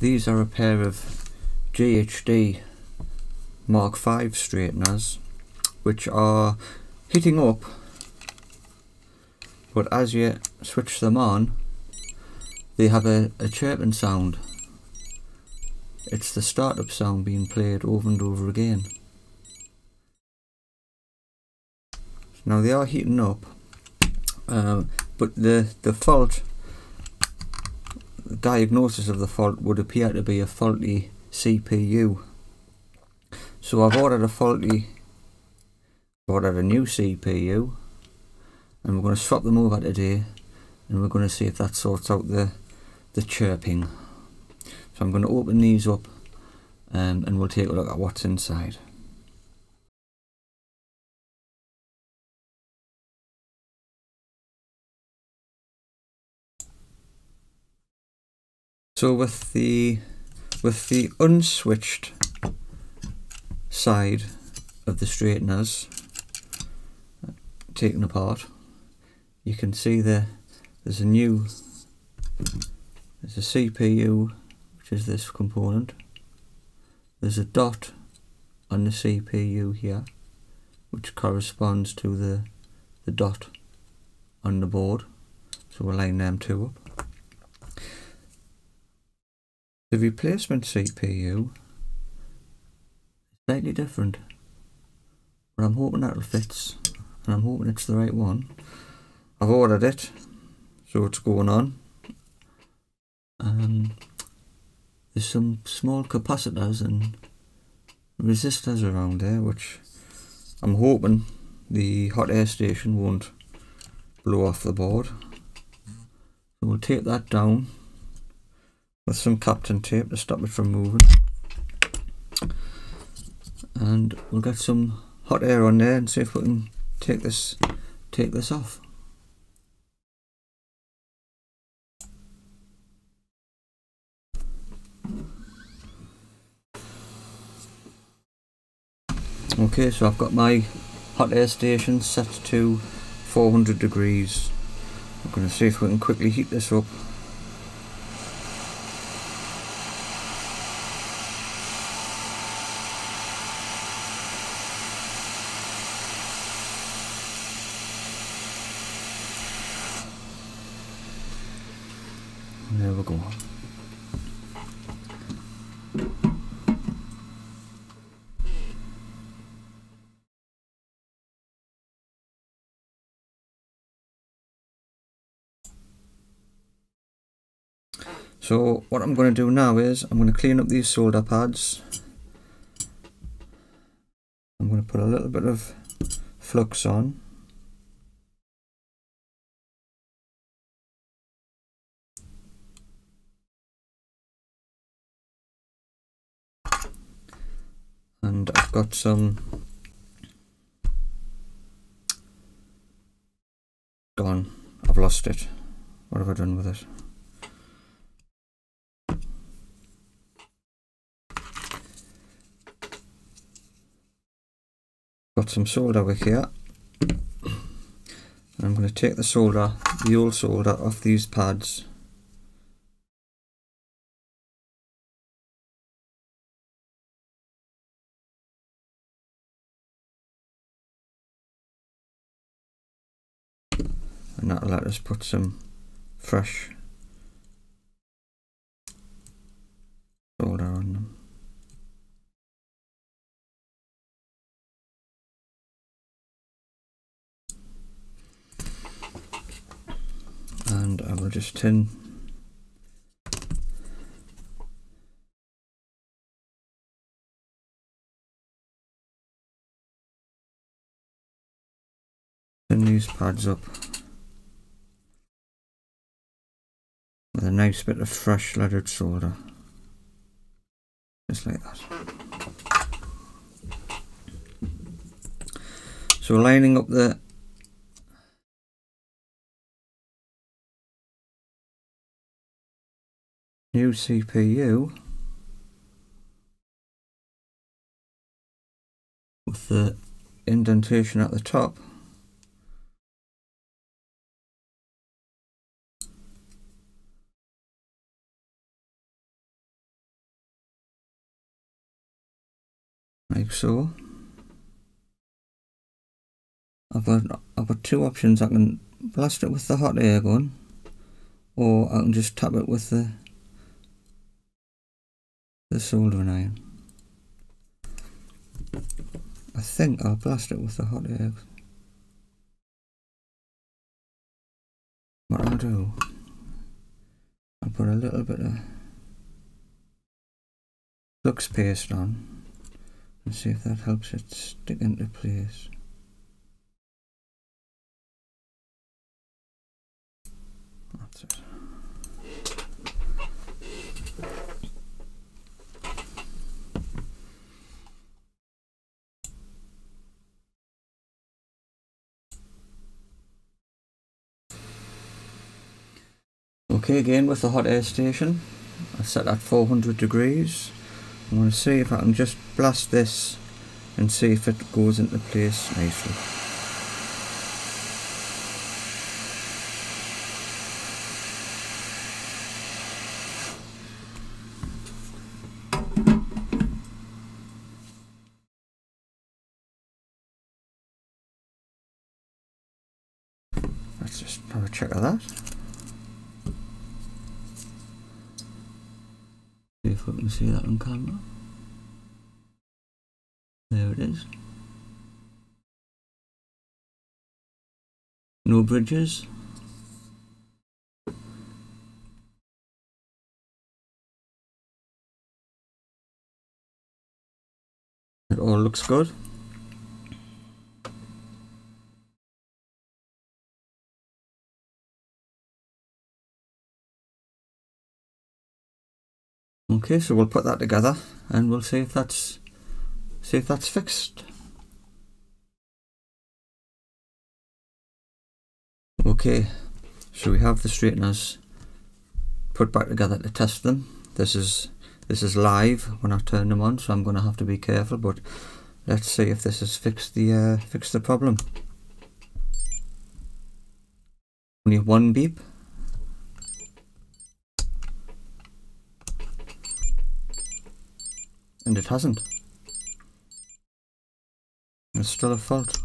these are a pair of GHD Mark V straighteners which are heating up but as you switch them on they have a, a chirping sound. It's the startup sound being played over and over again. Now they are heating up um, but the the fault diagnosis of the fault would appear to be a faulty CPU so I've ordered a faulty ordered a new CPU and we're going to swap them over today and we're going to see if that sorts out the the chirping. So I'm going to open these up um, and we'll take a look at what's inside So with the with the unswitched side of the straighteners taken apart, you can see there there's a new there's a CPU which is this component. There's a dot on the CPU here which corresponds to the the dot on the board. So we'll line them two up. The replacement CPU slightly different, but I'm hoping that'll fit and I'm hoping it's the right one. I've ordered it, so it's going on. Um, there's some small capacitors and resistors around there, which I'm hoping the hot air station won't blow off the board. So we'll take that down with some Kapton tape to stop it from moving. And we'll get some hot air on there and see if we can take this take this off. Okay so I've got my hot air station set to 400 degrees. I'm going to see if we can quickly heat this up So what I'm going to do now is I'm going to clean up these solder pads. I'm going to put a little bit of flux on. Got some gone. I've lost it. What have I done with it? Got some solder wick here. I'm going to take the solder the old solder off these pads and that'll let us put some fresh solder on them. And I will just tin tin these pads up with a nice bit of fresh leaded solder just like that. So lining up the new CPU with the indentation at the top like so. I've got, I've got two options. I can blast it with the hot air gun or I can just tap it with the the soldering iron. I think I'll blast it with the hot air. What I'll do, I'll put a little bit of flux paste on and see if that helps it stick into place. That's it. Okay, again with the hot air station, I set at 400 degrees. I'm going to see if I can just blast this and see if it goes into place nicely. Let's just have a check of that. If we can see that on camera. There it is. No bridges. It all looks good. Okay, so we'll put that together and we'll see if that's see if that's fixed. Okay, so we have the straighteners put back together to test them. This is this is live when I turn them on, so I'm going to have to be careful. But let's see if this has fixed the uh, fixed the problem. Only one beep. And it hasn't. It's still a fault.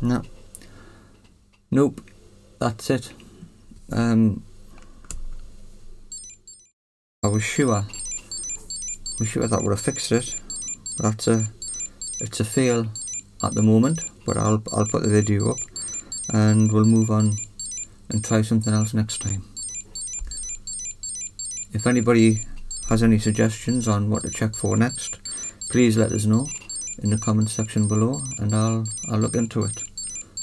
No. Nope. That's it. Um, I was sure. I was sure that would have fixed it. That's a. It's a fail at the moment, but I'll I'll put the video up, and we'll move on and try something else next time. If anybody has any suggestions on what to check for next, please let us know in the comment section below and I'll, I'll look into it.